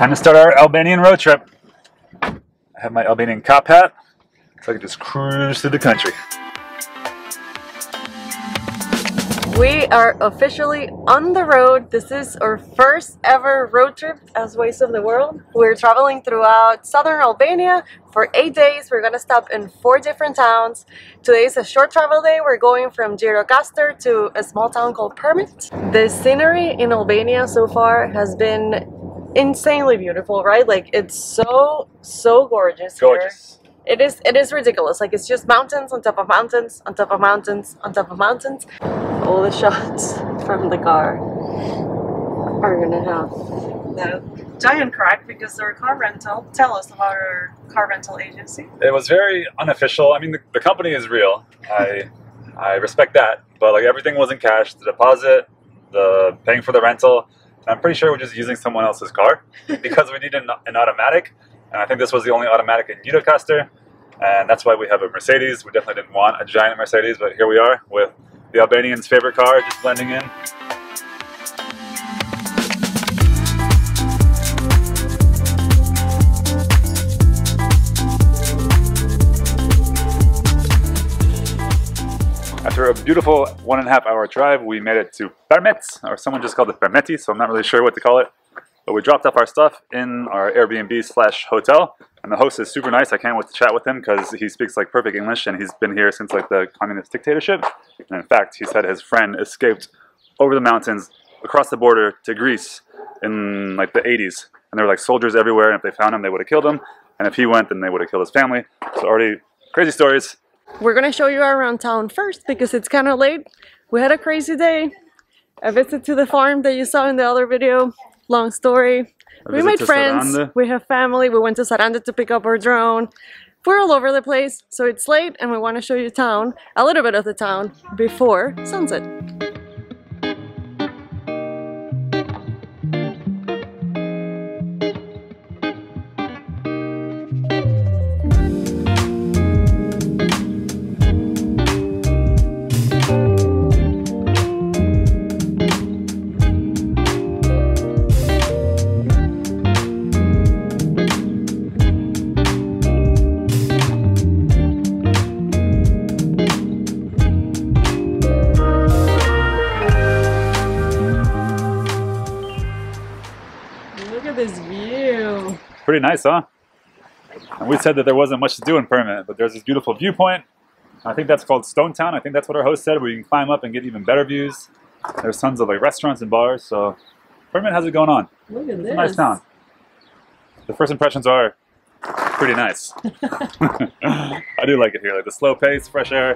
Time to start our Albanian road trip. I have my Albanian cop hat, so I can just cruise through the country. We are officially on the road. This is our first ever road trip as Ways of the World. We're traveling throughout southern Albania for eight days. We're gonna stop in four different towns. Today is a short travel day. We're going from Gjirokastër to a small town called Permet. The scenery in Albania so far has been insanely beautiful, right? Like it's so, so gorgeous, Gorgeous. here. It is it is ridiculous. Like it's just mountains on top of mountains on top of mountains on top of mountains. All the shots from the car are gonna have the giant crack because they're car rental. Tell us about our car rental agency. It was very unofficial. I mean, the, the company is real. I I respect that, but like everything was in cash. The deposit, the paying for the rental. I'm pretty sure we're just using someone else's car because we need an, an automatic, and I think this was the only automatic in Gjirokastër, and that's why we have a Mercedes. We definitely didn't want a giant Mercedes, but here we are with the Albanians' favorite car, just blending in. After a beautiful one and a half hour drive, we made it to Permet, or someone just called it Permeti, so I'm not really sure what to call it. But we dropped off our stuff in our Airbnb slash hotel, and the host is super nice. I can't wait to chat with him because he speaks like perfect English, and he's been here since like the communist dictatorship. And in fact, he said his friend escaped over the mountains across the border to Greece in like the 80s, and there were like soldiers everywhere. And if they found him, they would have killed him. And if he went, then they would have killed his family. So already crazy stories. We're gonna show you around town first because it's kind of late. We had a crazy day. A visit to the farm that you saw in the other video. Long story. We made friends. Saranda. We have family. We went to Saranda to pick up our drone. We're all over the place, so it's late and we want to show you town, a little bit of the town, before sunset. Nice, huh? And we said that there wasn't much to do in Permet, but there's this beautiful viewpoint. I think that's called Stone Town. I think that's what our host said, where you can climb up and get even better views. There's tons of like restaurants and bars, so Permet has it going on. Look at It's this. a nice town. The first impressions are pretty nice. I do like it here, like the slow pace, fresh air.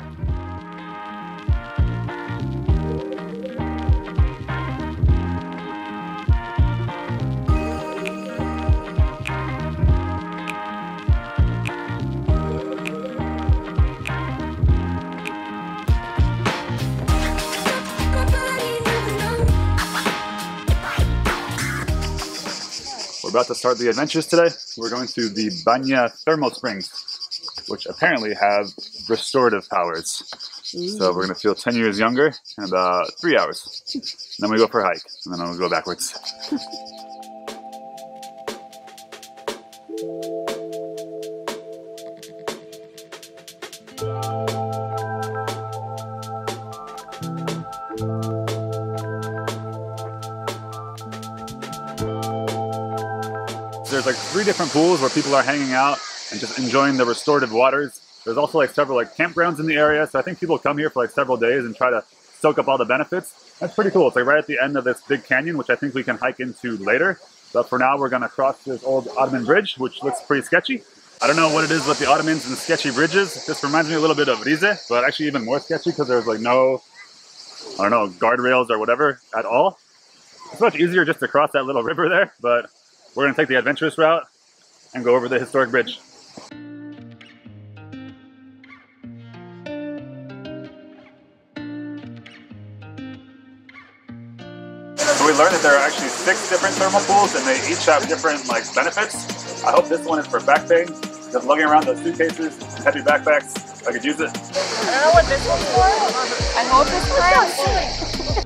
About to start the adventures today. We're going to the Banje Thermal Springs, which apparently have restorative powers. So we're gonna feel 10 years younger in about three hours. then we go for a hike, and then we'll go backwards. There's like three different pools where people are hanging out and just enjoying the restorative waters. There's also like several like campgrounds in the area, so I think people come here for like several days and try to soak up all the benefits. That's pretty cool. It's like right at the end of this big canyon, which I think we can hike into later. But for now, we're gonna cross this old Ottoman bridge, which looks pretty sketchy. I don't know what it is with the Ottomans and sketchy bridges. This reminds me a little bit of Rize, but actually even more sketchy because there's like no, I don't know, guardrails or whatever at all. It's much easier just to cross that little river there, but we're gonna take the adventurous route and go over the historic bridge. So we learned that there are actually six different thermal pools and they each have different like benefits. I hope this one is for back pain. Just lugging around those suitcases, heavy backpacks, I could use it. I don't know what this one's for. I hope this works.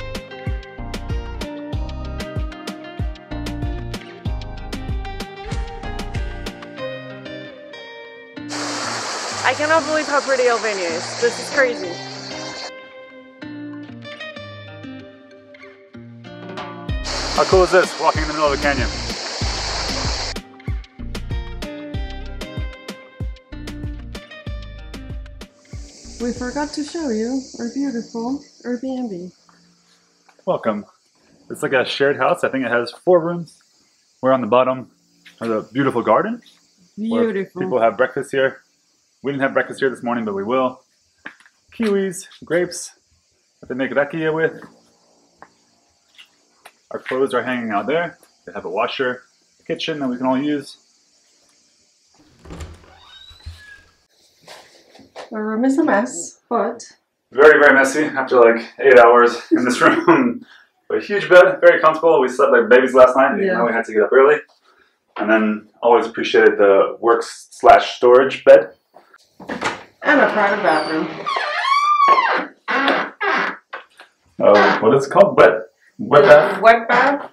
cannot believe how pretty Albania is. This is crazy. How cool is this, walking in the middle of a canyon? We forgot to show you our beautiful Airbnb. Welcome. It's like a shared house. I think it has four rooms. We're on the bottom. There's a beautiful garden. Beautiful. People have breakfast here. We didn't have breakfast here this morning, but we will. Kiwis, grapes that they make rakia with. Our clothes are hanging out there. They have a washer, a kitchen that we can all use. Our room is a mess, but Very, very messy after like eight hours in this room. but a huge bed, very comfortable. We slept like babies last night, even Yeah. though we had to get up early. And then always appreciated the work slash storage bed. And a private bathroom. Oh, what is it called? Wet, wet bath. Wet bath.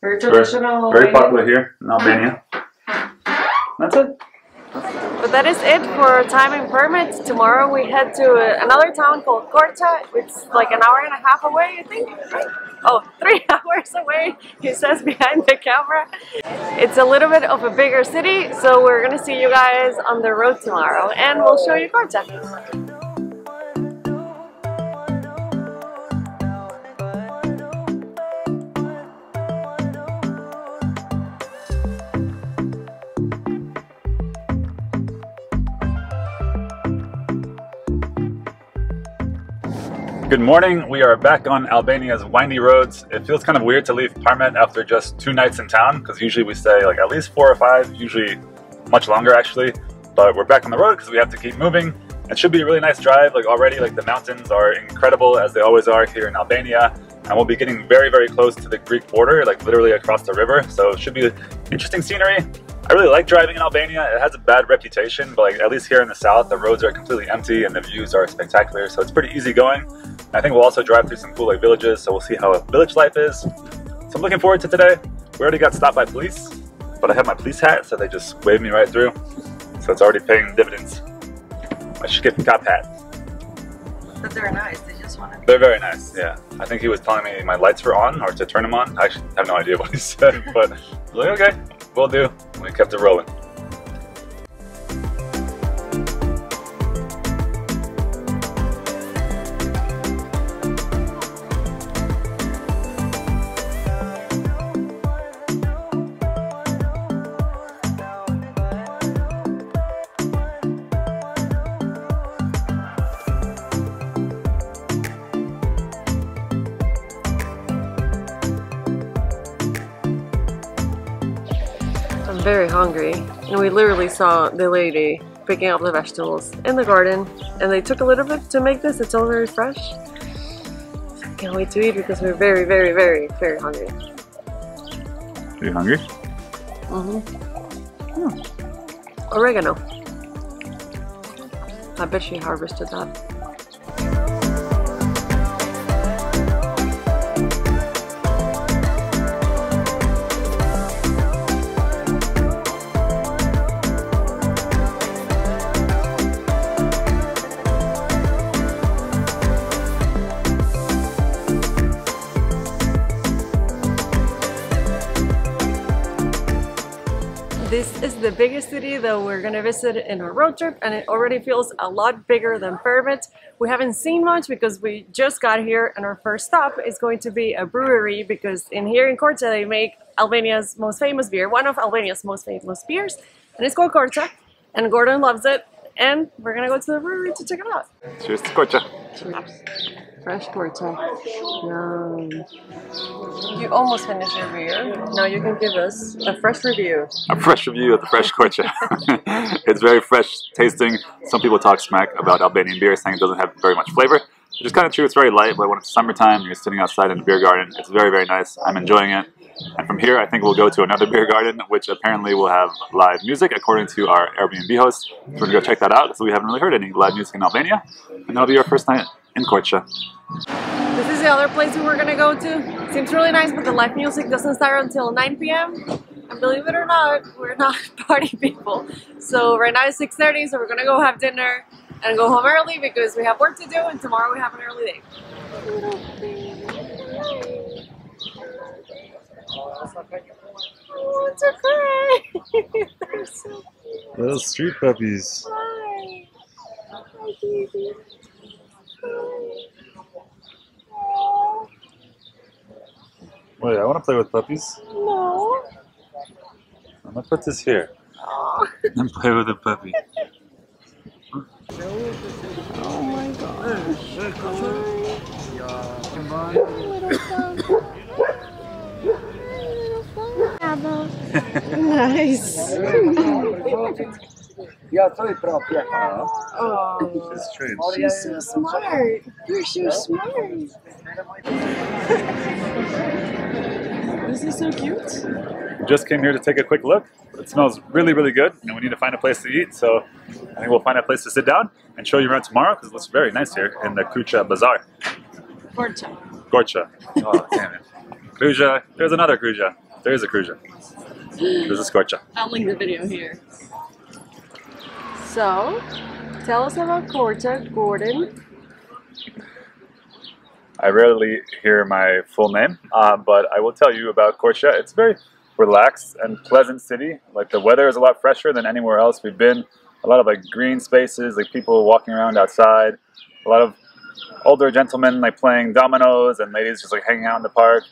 Very traditional. Very Albanian. popular here in Albania. That's it. But that is it for time timing permits. Tomorrow we head to uh, another town called Korcha. It's like an hour and a half away, I think. Right? Oh, three hours away, he says behind the camera. It's a little bit of a bigger city, so we're gonna see you guys on the road tomorrow and we'll show you Korcha. Good morning. We are back on Albania's windy roads. It feels kind of weird to leave Permet after just two nights in town because usually we stay like at least four or five, usually much longer actually. But we're back on the road because we have to keep moving. It should be a really nice drive. Like already, like the mountains are incredible as they always are here in Albania, and we'll be getting very, very close to the Greek border, like literally across the river. So it should be interesting scenery. I really like driving in Albania. It has a bad reputation, but like at least here in the south, the roads are completely empty and the views are spectacular. So it's pretty easy going. I think we'll also drive through some cool like villages, so we'll see how village life is. So I'm looking forward to today. We already got stopped by police, but I have my police hat, so they just waved me right through. So it's already paying dividends. I should get skip cop hat. But they're nice, they just want to They're very nice, yeah. I think he was telling me my lights were on or to turn them on. I actually have no idea what he said, but I was like, okay, we'll do. We kept it rolling. Very hungry, and we literally saw the lady picking up the vegetables in the garden, and they took a little bit to make this. It's all very fresh. I can't wait to eat because we're very, very, very, very hungry. Are you hungry? hmm Oregano. I bet she harvested that. The biggest city that we're gonna visit in our road trip and it already feels a lot bigger than Permet. We haven't seen much because we just got here and our first stop is going to be a brewery because in here in Korcha they make Albania's most famous beer, one of Albania's most famous beers, and it's called Korcha and Gordon loves it and we're gonna go to the brewery to check it out. Cheers to Korcha. Fresh Korcha. Yum. You almost finished your beer. Now you can give us a fresh review. A fresh review of the fresh Korcha. it's very fresh tasting. Some people talk smack about Albanian beer, saying it doesn't have very much flavor. Which is kind of true. It's very light, but when it's summertime, you're sitting outside in the beer garden. It's very, very nice. I'm enjoying it. And from here, I think we'll go to another beer garden, which apparently will have live music, according to our Airbnb host. So we're gonna go check that out because we haven't really heard any live music in Albania, and that'll be our first night in Korcha. This is the other place we were gonna go to. Seems really nice, but the live music doesn't start until 9 p.m. And believe it or not, we're not party people. So right now it's 6.30, so we're gonna go have dinner and go home early because we have work to do and tomorrow we have an early day. Oh, it's okay. They're so cute. Little street puppies. Hi. Hi, baby. Hi. Aw. Wait, I want to play with puppies. No. I'm gonna put this here Aw. and play with a puppy. Oh my gosh. Little dog. Nice. Ja, to je propria. Oh, she's so smart. You're so smart. This is so cute. Just came here to take a quick look. It smells really, really good, and we need to find a place to eat. So I think we'll find a place to sit down and show you around tomorrow because it looks very nice here in the Kucha Bazaar. Porcha. Gorcha. Oh, damn it. Kruja. There's another Kruja. There is a Kruja. This is Gorcha. I'll link the video here. So, tell us about Porcha, Gordon. I rarely hear my full name, uh, but I will tell you about Cortia. It's a very relaxed and pleasant city. Like the weather is a lot fresher than anywhere else we've been. A lot of like green spaces, like people walking around outside. A lot of older gentlemen like playing dominoes and ladies just like hanging out in the park.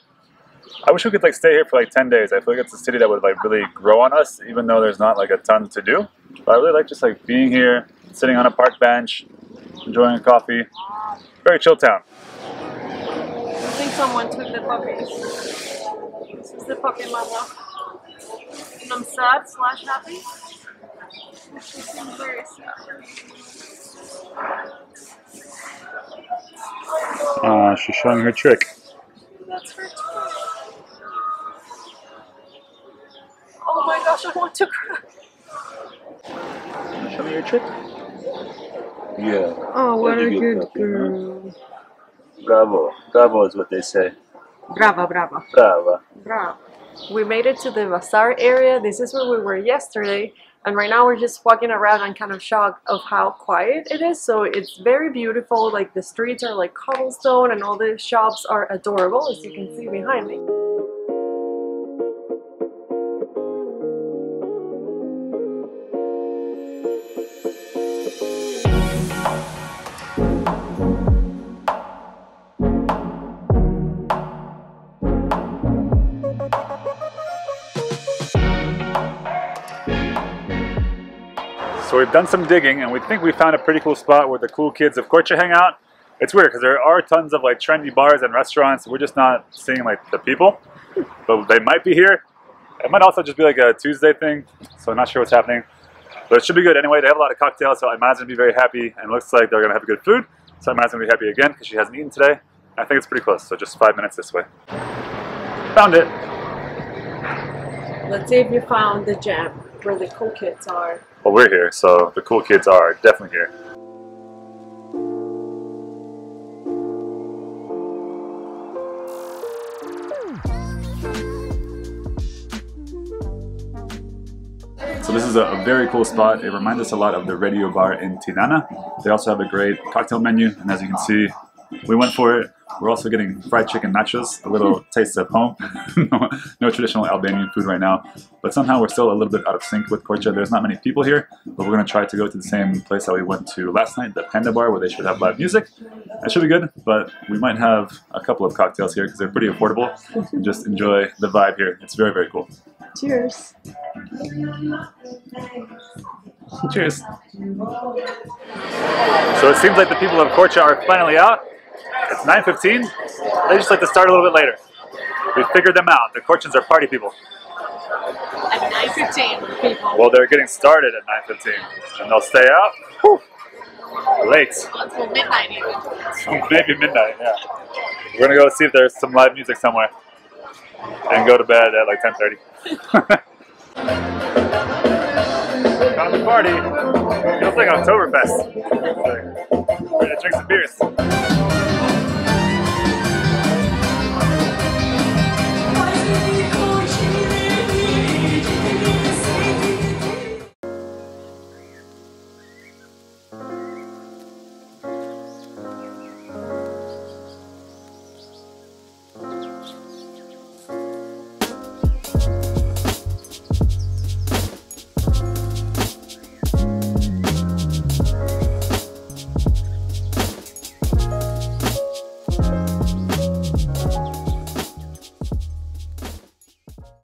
I wish we could like stay here for like 10 days. I feel like it's a city that would like really grow on us, even though there's not like a ton to do. But I really like just like being here, sitting on a park bench, enjoying a coffee. Very chill town. I think someone took the puppies. This is the puppy mama. And I'm sad slash happy. She seems very sad. Uh, she's showing her trick. That's her toy. Oh my gosh, I want to cry. Show me your trick. Yeah. Oh, what Very a good good puppy, girl. Bravo. Bravo is what they say. Brava, brava. Brava. Bravo. We made it to the bazaar area. This is where we were yesterday. And right now we're just walking around and kind of shocked of how quiet it is. So it's very beautiful. Like the streets are like cobblestone and all the shops are adorable as you can see behind me. Done some digging and we think we found a pretty cool spot where the cool kids of Korcha hang out. It's weird because there are tons of like trendy bars and restaurants. We're just not seeing like the people, but they might be here. It might also just be like a Tuesday thing, so I'm not sure what's happening. But it should be good anyway. They have a lot of cocktails, so I imagine they'll be very happy. And looks like they're gonna have good food, so I imagine they'll be happy again because she hasn't eaten today. I think it's pretty close, so just five minutes this way. Found it. Let's see if you found the jam where the cool kids are. Well, we're here, so the cool kids are definitely here. So this is a, a very cool spot. It reminds us a lot of the Radio Bar in Tirana. They also have a great cocktail menu, and as you can see, we went for it. We're also getting fried chicken nachos, a little taste of home. no, no traditional Albanian food right now, but somehow we're still a little bit out of sync with Korcha. There's not many people here, but we're gonna try to go to the same place that we went to last night, the Panda Bar, where they should have live music. That should be good, but we might have a couple of cocktails here because they're pretty affordable. And just enjoy the vibe here. It's very, very cool. Cheers. Cheers. So it seems like the people of Korcha are finally out. It's 9.15. They just like to start a little bit later. We figured them out. The Korchans are party people. At 9.15, people. Well, they're getting started at 9.15. And they'll stay out whew, late. Until midnight even. Maybe midnight, yeah. We're going to go see if there's some live music somewhere. And go to bed at like 10.30. Found the party. Feels like Oktoberfest. Ready to drink some beers.